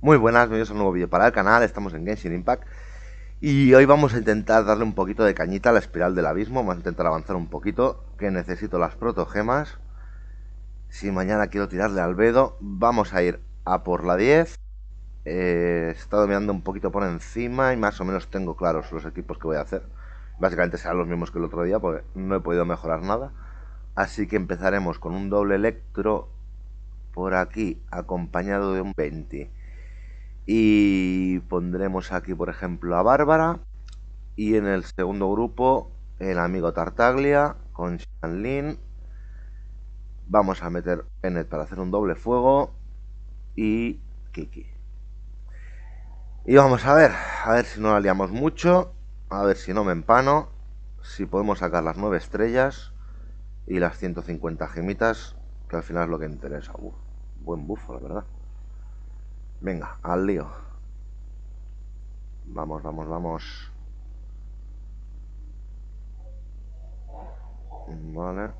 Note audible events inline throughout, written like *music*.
Muy buenas, bienvenidos a un nuevo vídeo para el canal, estamos en Genshin Impact. Y hoy vamos a intentar darle un poquito de cañita a la espiral del abismo Vamos a intentar avanzar un poquito, que necesito las protogemas. Si mañana quiero tirarle al Bedo, vamos a ir a por la 10 He estado mirando un poquito por encima y más o menos tengo claros los equipos que voy a hacer. Básicamente serán los mismos que el otro día porque no he podido mejorar nada. Así que empezaremos con un doble electro por aquí acompañado de un 20 y pondremos aquí, por ejemplo, a Bárbara. Y en el segundo grupo, el amigo Tartaglia con Shanlin. Vamos a meter Bennett para hacer un doble fuego. Y Kiki. Y vamos a ver, a ver si no la liamos mucho. A ver si no me empano. Si podemos sacar las 9 estrellas y las 150 gemitas, que al final es lo que interesa. buen bufo, la verdad. Venga, al lío. Vamos, vamos, vamos. Vale.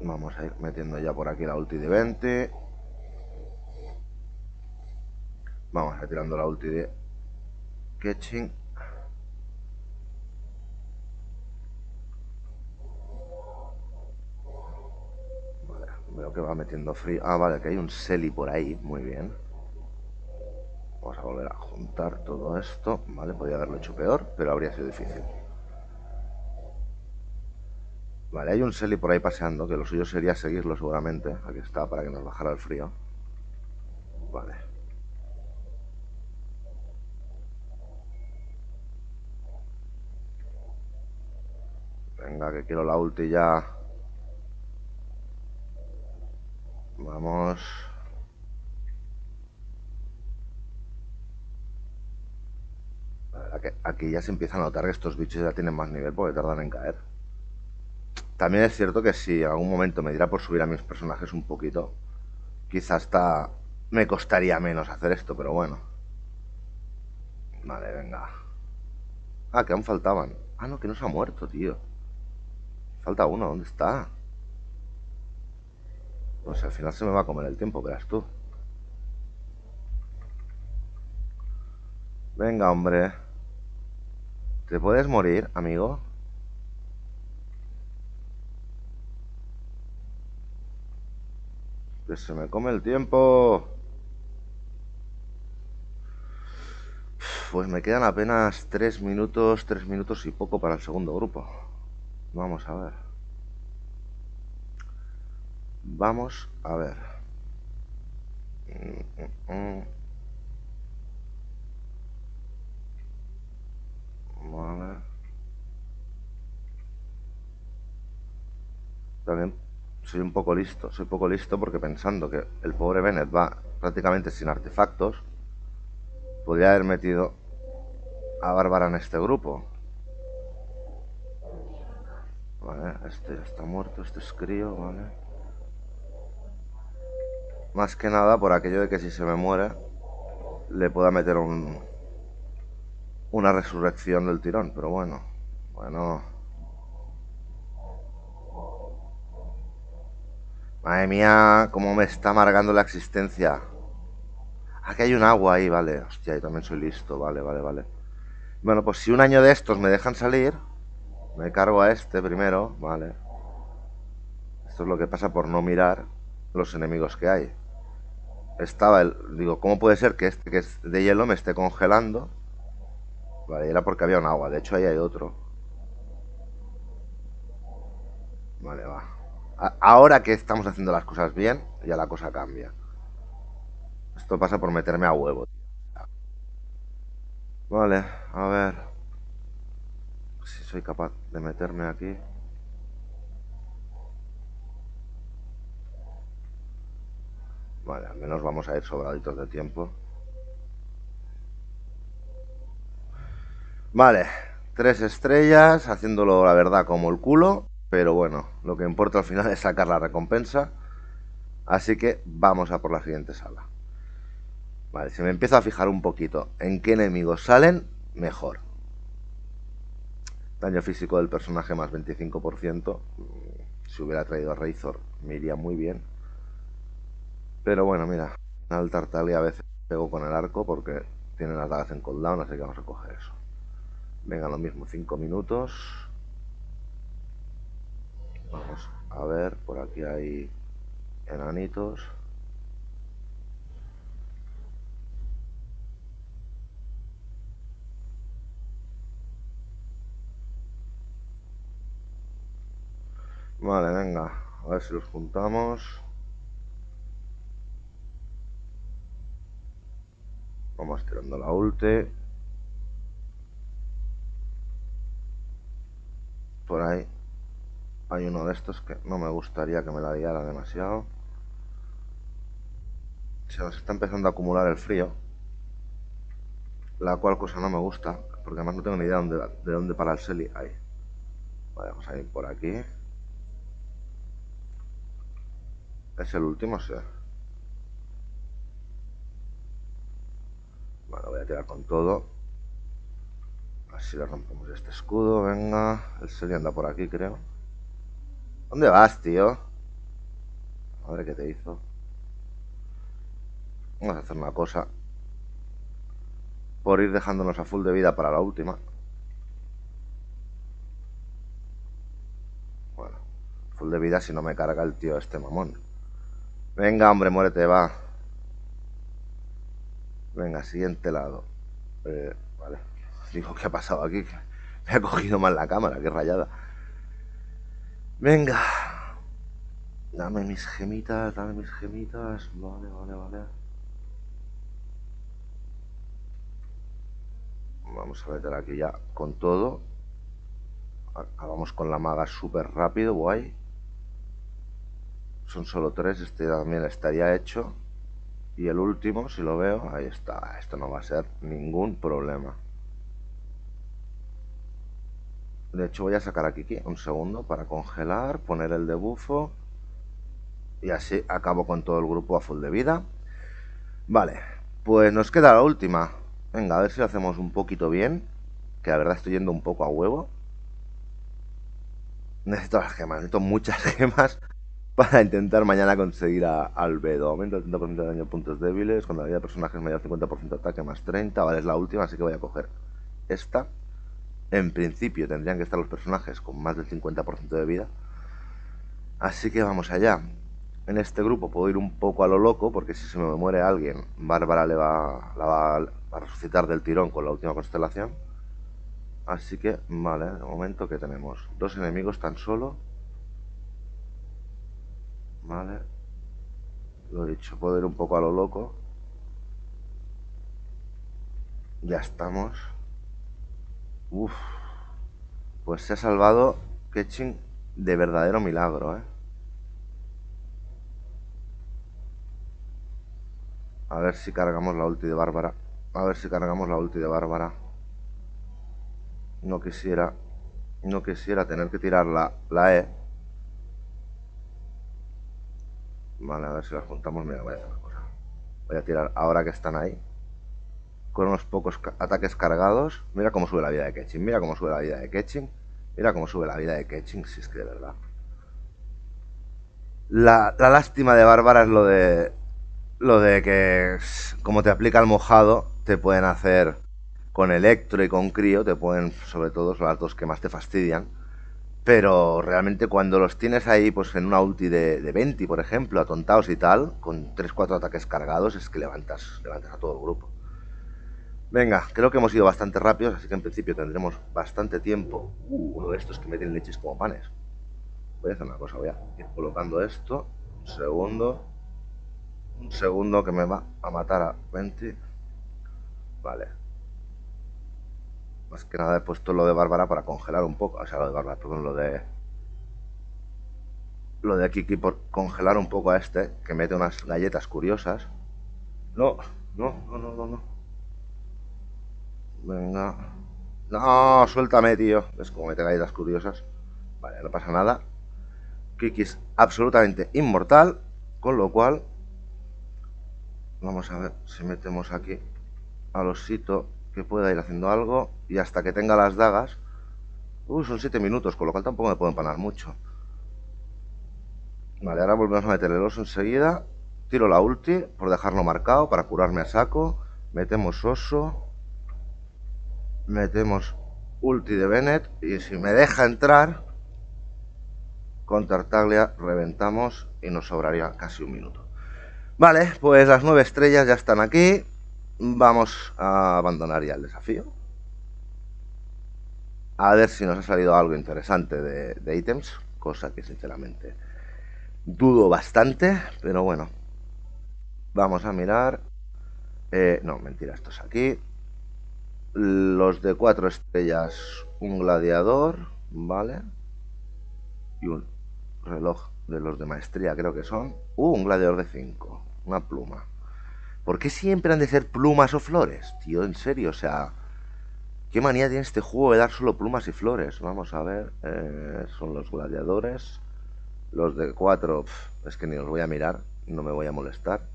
Vamos a ir metiendo ya por aquí la ulti de 20. Vamos a ir tirando la ulti de Ketching. Vale, veo que va metiendo frío. Ah, vale, que hay un Selly por ahí. Muy bien. A volver a juntar todo esto. Vale, podría haberlo hecho peor, pero habría sido difícil. Vale, hay un Selly por ahí paseando, que lo suyo sería seguirlo seguramente. Aquí está, para que nos bajara el frío. Vale. Venga, que quiero la ulti ya. Vamos. Aquí ya se empieza a notar que estos bichos ya tienen más nivel porque tardan en caer. También es cierto que si en algún momento me diera por subir a mis personajes un poquito, quizás hasta me costaría menos hacer esto, pero bueno. Vale, venga. Ah, que aún faltaban. Ah, no, que no se ha muerto, tío. Falta uno, ¿dónde está? Pues al final se me va a comer el tiempo, verás tú. Venga, hombre. ¿Te puedes morir, amigo? Que se me come el tiempo. Pues me quedan apenas tres minutos, tres minutos y poco para el segundo grupo. Vamos a ver. Vamos a ver. Mm, mm, mm. También soy un poco listo, soy poco listo porque pensando que el pobre Bennett va prácticamente sin artefactos, podría haber metido a Bárbara en este grupo. Vale, este ya está muerto, este es crío, vale. Más que nada por aquello de que si se me muere, le pueda meter un, una resurrección del tirón, pero bueno, bueno. Madre mía, cómo me está amargando la existencia. Aquí hay un agua ahí, vale. Hostia, yo también soy listo, vale, vale, vale. Bueno, pues si un año de estos me dejan salir, me cargo a este primero, vale. Esto es lo que pasa por no mirar los enemigos que hay. Estaba el... Digo, ¿cómo puede ser que este que es de hielo me esté congelando? Vale, era porque había un agua. De hecho, ahí hay otro. Vale, va. Ahora que estamos haciendo las cosas bien, ya la cosa cambia. Esto pasa por meterme a huevo. Vale, a ver. Si soy capaz de meterme aquí. Vale, al menos vamos a ir sobraditos de tiempo. Vale, tres estrellas, haciéndolo la verdad como el culo, pero bueno, lo que importa al final *laughs* es sacar la recompensa. Así que vamos a por la siguiente sala. Vale, si me empiezo a fijar un poquito en qué enemigos salen, mejor. Daño físico del personaje más 25%. Si hubiera traído a Razor me iría muy bien. Pero bueno, mira, al Tartaglia a veces pego con el arco porque tiene las dagas en cooldown, así que vamos a coger eso. Venga, lo mismo, 5 minutos. Vamos a ver, por aquí hay enanitos. Vale, venga, a ver si los juntamos. Vamos tirando la ulte. Por ahí hay uno de estos que no me gustaría que me la diera demasiado. Se nos está empezando a acumular el frío. La cual cosa no me gusta, porque además no tengo ni idea de dónde, de dónde para el Selly. Ahí. vamos a ir por aquí. Es el último, sí. Bueno, voy a tirar con todo. Así le rompemos este escudo, venga. El Selly anda por aquí, creo. ¿Dónde vas, tío? A ver qué te hizo. Vamos a hacer una cosa. Por ir dejándonos a full de vida para la última. Bueno, full de vida si no me carga el tío este mamón. Venga, hombre, muérete, va. Venga, siguiente lado. Eh, vale. *laughs* Digo, ¿qué ha pasado aquí? *laughs* Me ha cogido mal la cámara, qué rayada. Venga. Dame mis gemitas, dame mis gemitas. Vale, vale, vale. Vamos a meter aquí ya con todo. Vamos con la maga súper rápido, guay. Son solo tres, este también estaría hecho. Y el último, si lo veo, ahí está. Esto no va a ser ningún problema. De hecho voy a sacar aquí un segundo para congelar, poner el debufo y así acabo con todo el grupo a full de vida. Vale, pues nos queda la última. Venga, a ver si lo hacemos un poquito bien, que la verdad estoy yendo un poco a huevo. Necesito las gemas, necesito muchas *laughs* gemas para intentar mañana conseguir a Albedo. Aumento el 30% de daño puntos débiles, cuando la vida de personajes mayor 50% de ataque más 30. Vale, es la última, así que voy a coger esta. En principio tendrían que estar los personajes con más del 50% de vida. Así que vamos allá. En este grupo puedo ir un poco a lo loco, porque si se me muere alguien, Bárbara le va, la va a resucitar del tirón con la última constelación. Así que, vale, de momento que tenemos dos enemigos tan solo. Vale. Lo dicho, puedo ir un poco a lo loco. Ya estamos. Uf. Pues se ha salvado Ketching de verdadero milagro, ¿eh? A ver si cargamos la ulti de Bárbara. A ver si cargamos la ulti de Bárbara. No quisiera... No quisiera tener que tirar la, la E. Vale, a ver si las juntamos. Mira, voy a cosa. Voy a tirar ahora que están ahí con unos pocos ataques cargados. Mira cómo sube la vida de Ketching, mira cómo sube la vida de Ketching, mira cómo sube la vida de Ketching, si es que de verdad. La, lástima de Bárbara es lo de lo de que como te aplica el mojado, te pueden hacer con Electro y con Crío, te pueden, sobre todo, son las dos que más te fastidian. Pero realmente cuando los tienes ahí, pues en una ulti de, de 20, por ejemplo, atontados y tal, con 3-4 ataques cargados, es que levantas, levantas a todo el grupo. Venga, creo que hemos ido bastante rápidos, así que en principio tendremos bastante tiempo. Uh, uno de estos que meten leches como panes. Voy a hacer una cosa, voy a ir colocando esto. Un segundo. Un segundo que me va a matar a 20. Vale. Más que nada he puesto lo de Bárbara para congelar un poco. O sea, lo de Bárbara, perdón, lo de... Lo de Kiki por congelar un poco a este, que mete unas galletas curiosas. No, no, no, no, no, no. Venga. No, suéltame, tío. Es como me te las curiosas. Vale, no pasa nada. Kiki es absolutamente inmortal. Con lo cual... Vamos a ver si metemos aquí al osito que pueda ir haciendo algo. Y hasta que tenga las dagas... Uy, son 7 minutos, con lo cual tampoco me puedo empanar mucho. Vale, ahora volvemos a meter el oso enseguida. tiro la ulti por dejarlo marcado para curarme a saco. Metemos oso. Metemos ulti de Bennett. Y si me deja entrar, con Tartaglia reventamos y nos sobraría casi un minuto. Vale, pues las nueve estrellas ya están aquí. Vamos a abandonar ya el desafío. A ver si nos ha salido algo interesante de, ítems, cosa que sinceramente dudo bastante, pero bueno. Vamos a mirar. Eh, no, mentira, esto es aquí. Los de cuatro estrellas, un gladiador, ¿vale? Y un reloj de los de maestría, creo que son. Uh, un gladiador de 5. Una pluma. ¿Por qué siempre han de ser plumas o flores? Tío, en serio, o sea... ¿Qué manía tiene este juego de dar solo plumas y flores? Vamos a ver. Eh, son los gladiadores. Los de 4, es que ni los voy a mirar. No me voy a molestar.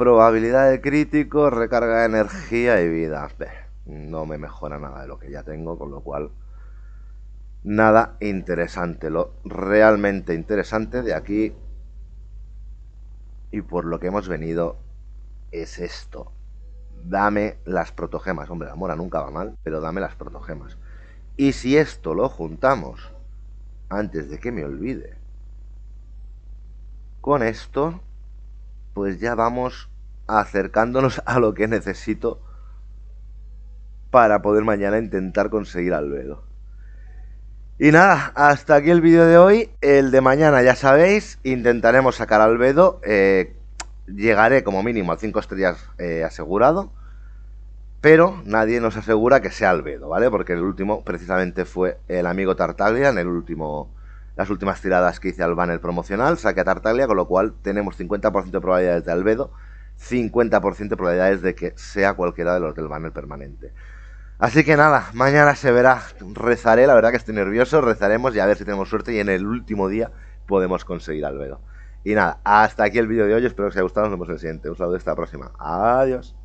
Probabilidad de crítico, recarga de energía y vida. no me mejora nada de lo que ya tengo, con lo cual nada interesante. Lo realmente interesante de aquí y por lo que hemos venido es esto. Dame las protogemas. Hombre, la mora nunca va mal, pero dame las protogemas. Y si esto lo juntamos antes de que me olvide con esto, pues ya vamos acercándonos a lo que necesito para poder mañana intentar conseguir albedo. Y nada, hasta aquí el vídeo de hoy. El de mañana, ya sabéis, intentaremos sacar albedo. Eh, llegaré como mínimo a 5 estrellas eh, asegurado. Pero nadie nos asegura que sea albedo, ¿vale? Porque el último precisamente fue el amigo Tartaglia en el último las últimas tiradas que hice al banner promocional, saqué a Tartaglia, con lo cual tenemos 50% de probabilidades de albedo, 50% de probabilidades de que sea cualquiera de los del banner permanente. Así que nada, mañana se verá. Rezaré, la verdad que estoy nervioso. Rezaremos y a ver si tenemos suerte y en el último día podemos conseguir albedo. Y nada, hasta aquí el vídeo de hoy. Espero que os haya gustado. Nos vemos en el siguiente. Un saludo hasta la próxima. Adiós.